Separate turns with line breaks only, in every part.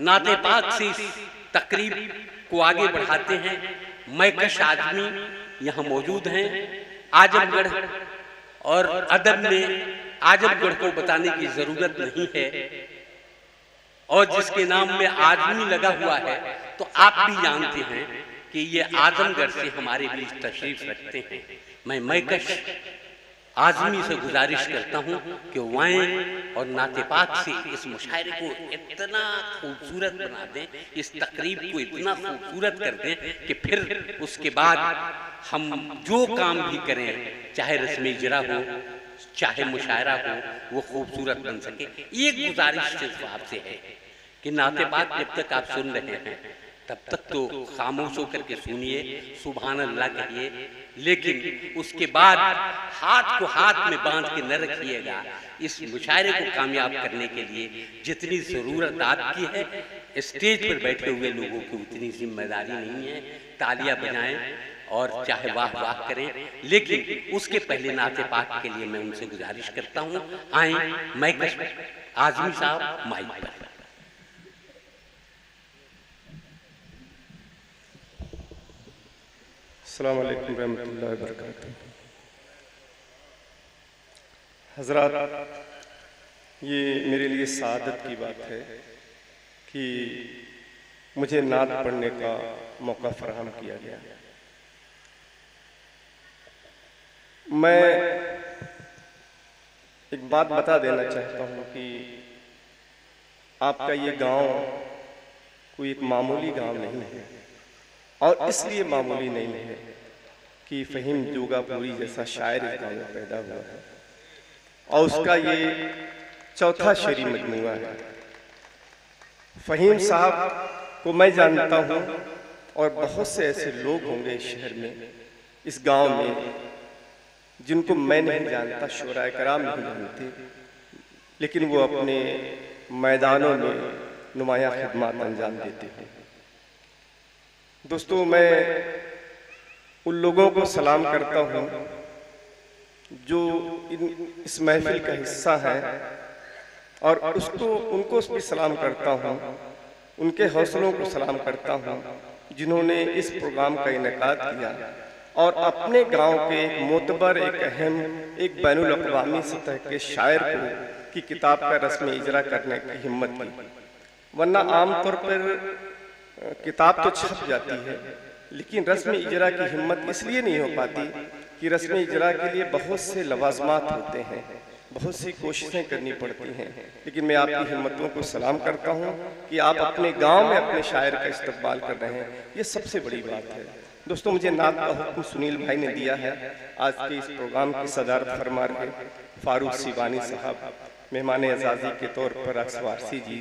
नाते पाक से इस तकरीब को आगे बढ़ाते हैं। मैं कश आदमी यहाँ मौजूद हैं। आजमगढ़ और अदब में आजमगढ़ को बताने की ज़रूरत नहीं है। और जिसके नाम में आदमी लगा हुआ है तो आप भी जानते हैं कि ये आजमगढ़ से हमारे बीच तशरीफ़ रखते हैं। मैं मैकश आजमी से गुजारिश करता हूँ कि वाएँ और नाते पाक से इस मुशायरे को इतना खूबसूरत बना दें, इस तकरीब को इतना खूबसूरत कर दें कि फिर उसके बाद हम जो काम भी करें, चाहे रस्म इजरा हो, चाहे मुशायरा हो, वो खूबसूरत बन सके। एक गुजारिश सिर्फ़ आपसे है कि नाते पाक जब तक आप सुन रहे हैं तब तक तो खामोश होकर के सुनिए सुबहान अल्लाह कहिए, लेकिन उसके बाद हाथ को हाथ में बाँध के न रखिएगा। इस मुशायरे को कामयाब करने के लिए जितनी ज़रूरत आपकी है, स्टेज पर बैठे हुए लोगों की उतनी ज़िम्मेदारी नहीं है। तालियाँ बजाएँ और चाहे वाह वाह करें, लेकिन उसके पहले नाते पाक के लिए मैं उनसे गुजारिश करता हूँ। आए मैं आजमी साहब, माइक पर।
अस्सलाम वालेकुम रहमतुल्लाहि व बरकातहू हज़रत ये मेरे लिए सादत की बात है कि मुझे नात पढ़ने का मौका फराहम किया गया मैं एक बात बता देना चाहता हूँ कि आपका ये गाँव कोई एक मामूली गाँव नहीं है और इसलिए मामूली नहीं है कि फहीम जोगापुरी जैसा शायर इस गाँव में पैदा हुआ है। और उसका ये चौथा शेरी मजमुआ है। फहीम साहब को मैं जानता हूँ और बहुत से ऐसे लोग होंगे इस शहर में, इस गाँव में, जिनको मैं नहीं जानता, शोरा कराम नहीं जानते, लेकिन वो अपने मैदानों में नुमाया खदमात अंजाम देते हैं। दोस्तों, मैं उन लोगों को सलाम करता हूँ जो इन इस महफिल का हिस्सा है और उसको, उनको भी सलाम करता हूँ, उनके हौसलों को सलाम करता हूँ, जिन्होंने इस प्रोग्राम का इनका किया। और अपने गाँव के एक मोतबर, एक अहम, एक बैन अवी सतह के शायर को की किताब का रस्म इजरा करने की हिम्मत की। वरना आमतौर पर किताब तो छप जाती है लेकिन रस्म इजरा की हिम्मत इसलिए नहीं हो पाती कि रस्म इजरा के लिए बहुत से लवाजमात होते हैं बहुत सी कोशिशें करनी पड़ती हैं। लेकिन मैं आपकी हिम्मतों को सलाम करता हूँ कि आप अपने गाँव में अपने शायर का इस्तेमाल कर रहे हैं। ये सबसे बड़ी बात है। दोस्तों मुझे नात का हुक्म सुनील भाई ने दिया है। आज के इस प्रोग्राम की सदारत फरमा रहे फारूक सिवानी साहब मेहमान एजाजी के तौर पर अक्सवारसी जी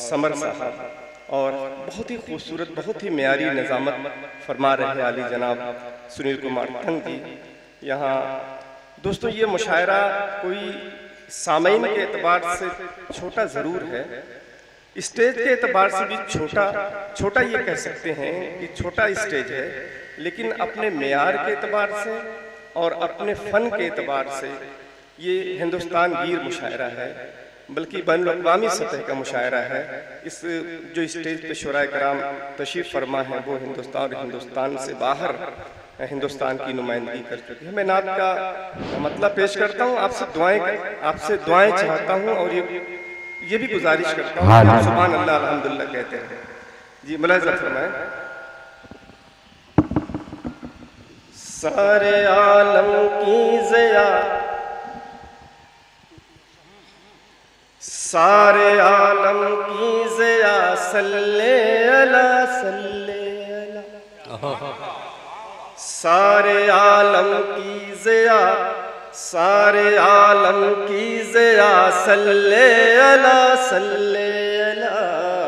समर साहब और बहुत ही खूबसूरत, बहुत ही म्यारी निज़ामत फरमा रहे अली जनाब सुनील कुमार तंग जी यहाँ, दोस्तों, ये मुशायरा कोई सामीन के एतबार से छोटा ज़रूर है। स्टेज के एतबार से भी छोटा छोटा ये कह सकते हैं कि छोटा स्टेज है, लेकिन अपने मैार के एतबार से और अपने फ़न के एतबार से ये हिंदुस्तान गिर मुशायरा है। बल्कि बैन अवी सतह का मुशायरा है। इस जो स्टेज पे शुरा कराम तशीफ फरमा है वो हिंदुस्तान और हिंदुस्तान से बाहर हिंदुस्तान की नुमाइंदगी कर चुकी है। मैं नात का मतलब पेश करता हूँ आपसे दुआएँ आपसे दुआएँ चाहता हूँ और ये ये भी गुजारिश करता हूँ सुबहान अल्लाह अल्हम्दुलिल्लाह कहते हैं। जी मुलाजा फरमाए। सारे आलम की जया सारे आलम की जया सल्ले अला सल्ले अला। सारे आलम की जया सारे आलम की जया सल्ले अला सल्ले अला।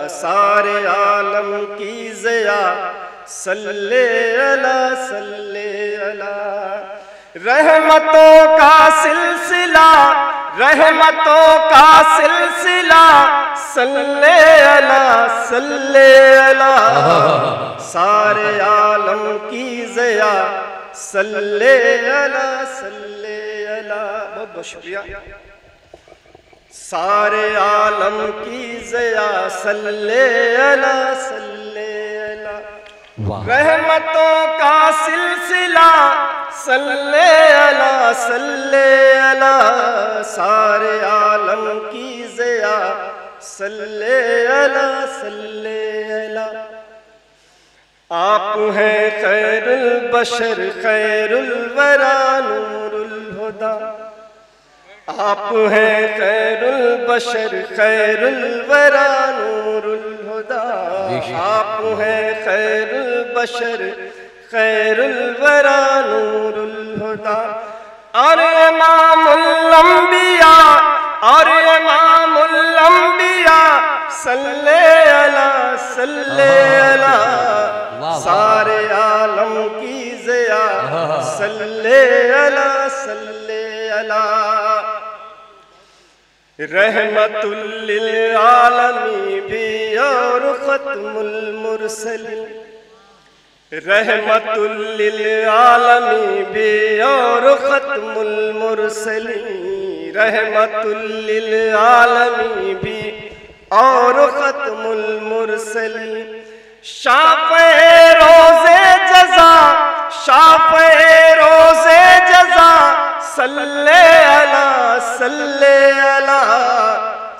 सारे आलम की जया सल्ले अला सल्ले अला। रहमतों का सिलसिला रहमतों का सिलसिला सल्ले अला सल्ले अला। सारे आलम की जया सल्ले अला सल्ले अला। बहुत बहुत शुक्रिया। सारे आलम की जया सल्ले अला सल्ले अला। रहमतों का सिलसिला सल्ले अला सल्ले अला सारे आलम की जया। सल्ले अला सल्ले अला। आप हैं खैरुल बशर खैरुल वरा नूरुल हुदा। आप हैं खैरुल बशर खैरुल वरा नूरुल हुदा। आप हैं खैरुल बशर खैरुल वरा नूरुल हुदा। और इमामुल अंबिया और इमामुल अंबिया सल्ले अला सल्ले अला। सारे आलम की जया सल्ले अला सल्ले अला रहमतुल्लिल आलमी भी और खत्मुल मुरसलिन। रहमतुल्लिल आलमी भी और खत्मुल मुरसलिन रहमतुल्लिल आलमी भी और खत्मुल मुरसलिन शाफ़े रोज़े जज़ा, शाफ़े रोज़े जज़ा, सल्ले अला सल्ले अला।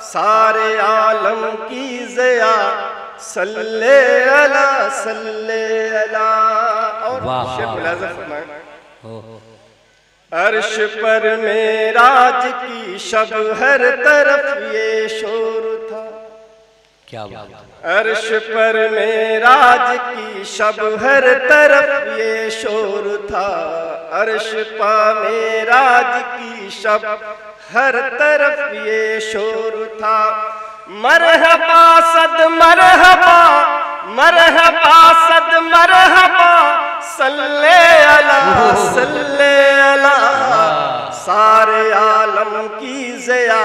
सारे आलम की जया सल्ले अला सल्ले अला। और मुलाजा फरमाएँ। अर्श पर मेराज की शब हर तरफ़ ये शोर था।
क्या बात
अर्श पर मेराज की शब हर तरफ़ ये शोर था। अर्श पा मेराज की शब हर तरफ़ ये शोर था। मरहबा सद मरहबा मरहबा सद मरहबा सल्ले अला सल्ले अला, सारे आलम की जया,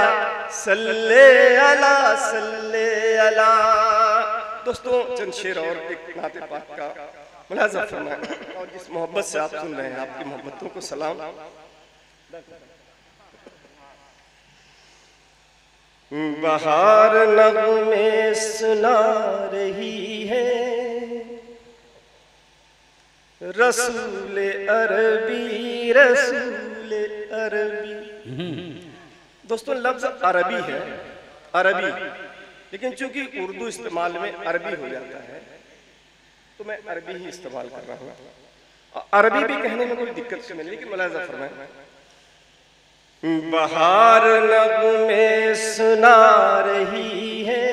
सल्ले अला सल्ले अला। दोस्तों, चंद शेर और एक नाते पाक का मुलाजा फरमाएँ। और जिस मोहब्बत से आप सुन रहे हैं आपकी मोहब्बतों को सलाम। बहार नगमे सुना रही है। रसूल अरबी रसूल अरबी। दोस्तों, लफ्ज अरबी है, अरबी। लेकिन चूँकि उर्दू इस्तेमाल में अरबी हो जाता है तो मैं अरबी ही इस्तेमाल कर रहा हूँ। अरबी भी कहने में कोई दिक्कत नहीं लेकिन मुलाजा फरमाए। बहार नगमे सुना रही है।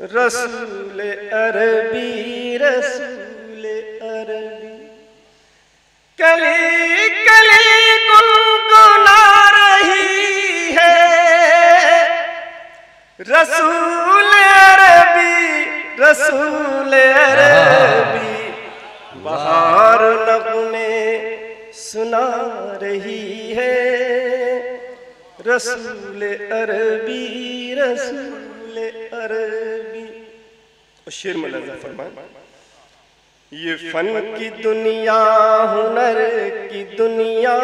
रसूल अरबी रसूल अरबी। कली कली गुनगुना रही है। रसूल अरबी रसूल अरबी। बहार नगमे सुना रही है। रसूल अरबी रसूल अरबी। शेर में लजा फरमाए, ये फन की दुनिया, हुनर की दुनिया,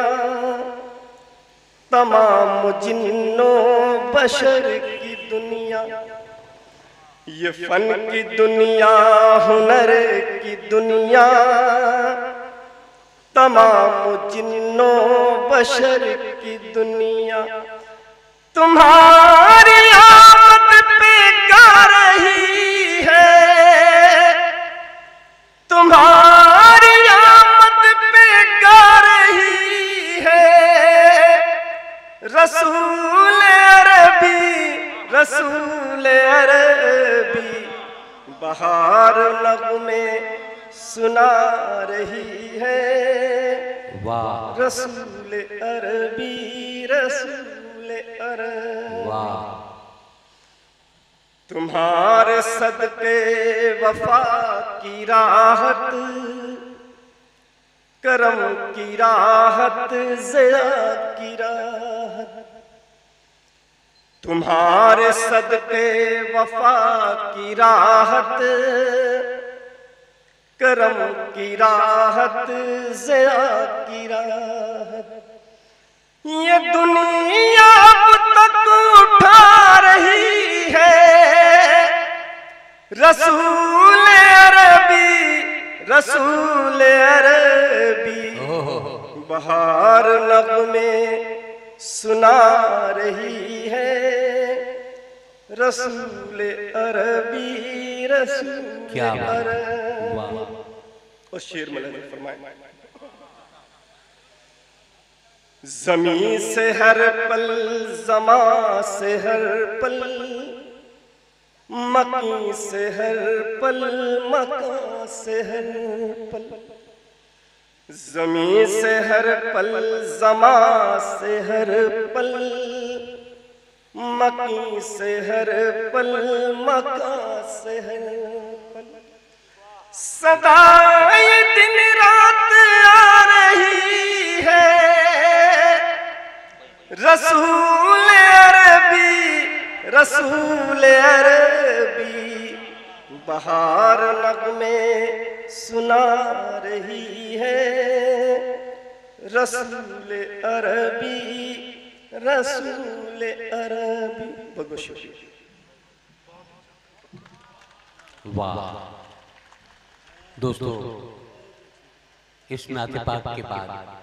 तमाम जिन्नों, बशर की दुनिया। ये फन की दुनिया, हुनर की दुनिया तमाम जिन्नों बशर की दुनिया। तुम्हारी आमद पे गा रही है। तुम्हारी आमद पे गा रही है। रसूल अरबी रसूल अरबी, बहार नगमे सुना रही है।
वाह।
रसूल अरबी रसूल अरबी।
वाह।
तुम्हारे सदके वफा की राहत करम की राहत जया की राहत। तुम्हारे सदके वफा की राहत करम की राहत जया की राहत। ये दुनिया अब तक उठा रही है। रसूल अरबी रसूल अरबी। बहार नगमे सुना रही है। रसूल अरबी रसूल
क्या
अरबी। और शेर मलक ने फरमाया जमी से हर पल जमा से हर पल मकी से हर पल मका से हर पल। जमी से हर पल जमा से हर पल मकी से हर पल मका से हर सदा दिन रात आ रही है। रसूल अरबी रसूल अरबी, बहार लग में सुना रही है। रसूल अरबी रसूल अरबी। शुक्रिया।
वाह। दोस्तों इस नाते पाक के बाद।